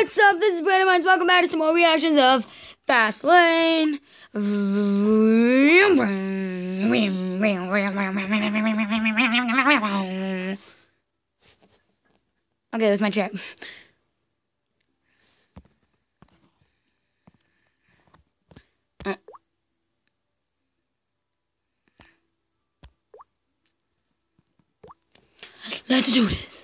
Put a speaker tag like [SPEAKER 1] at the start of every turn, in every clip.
[SPEAKER 1] What's up? This is Brandon Mines. Welcome back to some more reactions of Fastlane. Okay, that's my trip. Let's do this.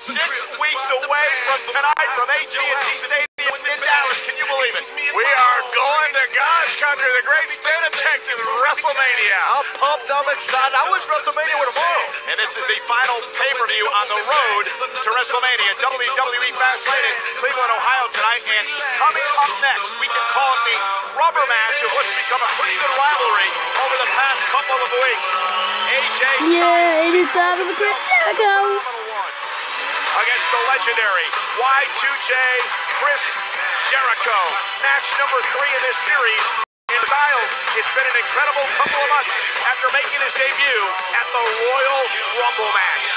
[SPEAKER 2] Six weeks away from tonight from AT&T Stadium in Dallas. Can you believe it? We are going to God's country, the great state of Texas, WrestleMania. I'm pumped. I'm excited. I wish WrestleMania were tomorrow. And this is the final pay-per-view on the road to WrestleMania. WWE Fastlane in Cleveland, Ohio tonight. And coming up next, we can call it the rubber match of what's become a pretty good rivalry over the past couple of weeks. AJ
[SPEAKER 1] Yeah, it is time for Chris Jericho.
[SPEAKER 2] Against the legendary Y2J Chris Jericho. Match number three in this series. And Styles, it's been an incredible couple of months after making his debut at the Royal Rumble match.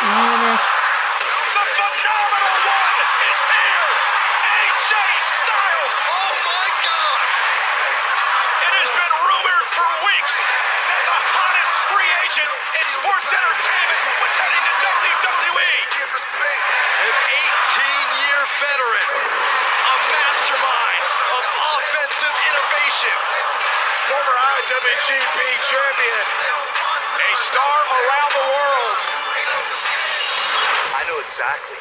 [SPEAKER 1] Remember this.
[SPEAKER 2] The phenomenal one is here. AJ Styles. Oh my gosh. It has been rumored for weeks that the hottest free agent in sports entertainment was heading to WWE. An 18-year veteran, a mastermind of offensive innovation, former IWGP champion, a star around the world. I know exactly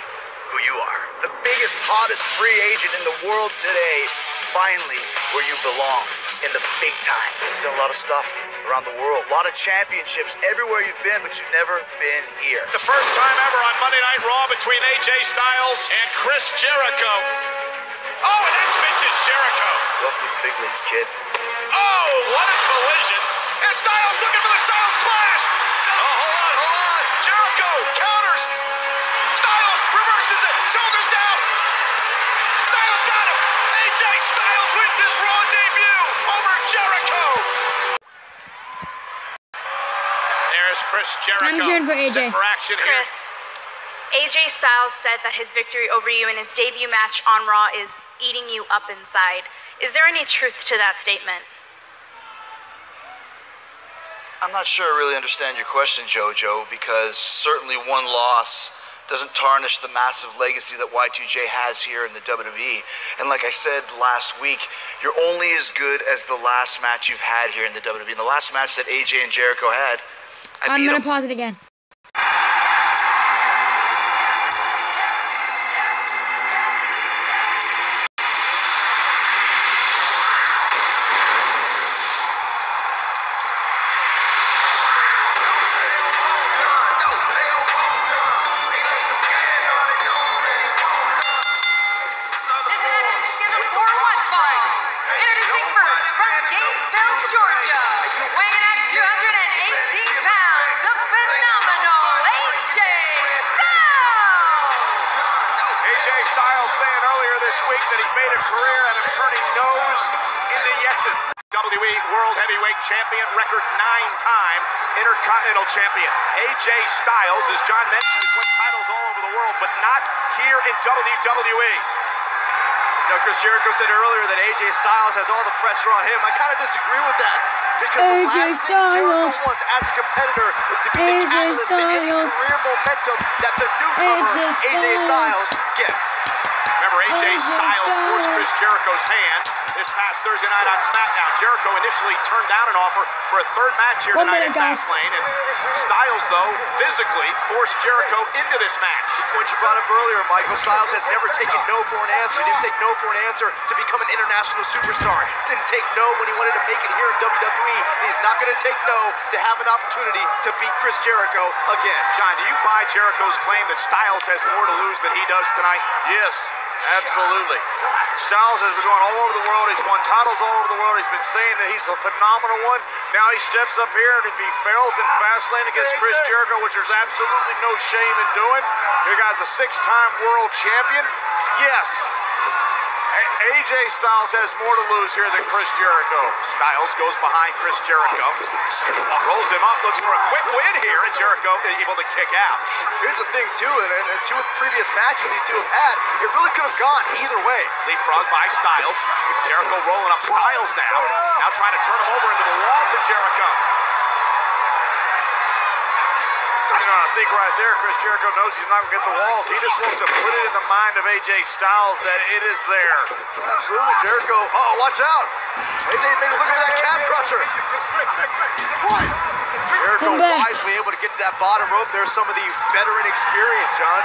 [SPEAKER 2] who you are. The biggest, hottest free agent in the world today. Finally, where you belong. In the big time. Done a lot of stuff around the world. A lot of championships everywhere you've been, but you've never been here. The first time ever on Monday Night Raw between AJ Styles and Chris Jericho. Oh, and that's vintage Jericho. Welcome to the big leagues, kid. Oh, what a collision. And Styles looking for the Styles Clash. Oh, hold on, hold on. Jericho counters. Styles reverses it. Shoulders down. Styles got him. AJ Styles wins his Raw debut over Jericho. There's Chris Jericho.
[SPEAKER 1] I'm cheering for AJ.
[SPEAKER 2] For action here.
[SPEAKER 3] Chris, AJ Styles said that his victory over you in his debut match on Raw is eating you up inside. Is there any truth to that statement?
[SPEAKER 4] I'm not sure I really understand your question, JoJo, because certainly one loss doesn't tarnish the massive legacy that Y2J has here in the WWE. And like I said last week, you're only as good as the last match you've had here in the WWE. And the last match that AJ and Jericho had, I
[SPEAKER 1] I'm gonna pause it again.
[SPEAKER 5] AJ Styles
[SPEAKER 2] saying earlier this week that he's made a career out of turning no's into yeses. WWE World Heavyweight Champion, record nine-time Intercontinental Champion. AJ Styles, as John mentioned, has won titles all over the world, but not here in WWE.
[SPEAKER 6] You know, Chris Jericho said earlier that AJ Styles has all the pressure on him. I kind of disagree with that. Because the
[SPEAKER 1] AJ
[SPEAKER 6] last thing Jericho
[SPEAKER 1] Styles.
[SPEAKER 6] wants as a competitor is to be the
[SPEAKER 1] AJ
[SPEAKER 6] catalyst to any career momentum that the newcomer
[SPEAKER 1] AJ
[SPEAKER 6] AJ Styles gets.
[SPEAKER 2] Remember, AJ
[SPEAKER 1] AJ
[SPEAKER 2] Styles
[SPEAKER 1] Styles.
[SPEAKER 2] Chris Jericho's hand this past Thursday night on SmackDown. Jericho initially turned down an offer for a third match here
[SPEAKER 1] One
[SPEAKER 2] tonight
[SPEAKER 1] minute,
[SPEAKER 2] at
[SPEAKER 1] guys.
[SPEAKER 2] Fastlane, and Styles, though, physically forced Jericho into this match.
[SPEAKER 6] The point you brought up earlier, Michael Styles has never taken no for an answer. He didn't take no for an answer to become an international superstar. Didn't take no when he wanted to make it here in WWE. And he's not going to take no to have an opportunity to beat Chris Jericho again.
[SPEAKER 2] John, do you buy Jericho's claim that Styles has more to lose than he does tonight?
[SPEAKER 7] Yes, absolutely. Styles has been going all over the world. He's won titles all over the world. He's been saying that he's a phenomenal one. Now he steps up here, and if he fails in Fastlane against Chris Jericho, which there's absolutely no shame in doing, your guy's a six-time world champion. Yes. And AJ Styles has more to lose here than Chris Jericho.
[SPEAKER 6] Styles goes behind Chris Jericho. Rolls him up, looks for a quick win here, and Jericho able to kick out. Here's the thing, too, and, and, and two of the previous matches these two have had, it really could have gone either way. Leapfrog by Styles. Jericho rolling up Styles now. Now trying to turn him over into the walls of Jericho.
[SPEAKER 7] You know, I think right there, Chris Jericho knows he's not going to get the walls. He just wants to put it in the mind of AJ Styles that it is there.
[SPEAKER 6] Absolutely, Jericho. Oh, watch out. AJ maybe looking for that calf crusher. Jericho wisely able to get to that bottom rope. There's some of the veteran experience, John.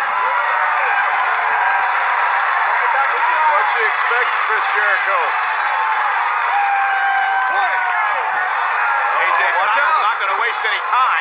[SPEAKER 7] Which is what you expect from Chris Jericho.
[SPEAKER 6] Watch
[SPEAKER 7] AJ Styles
[SPEAKER 6] out.
[SPEAKER 7] not going to waste any time.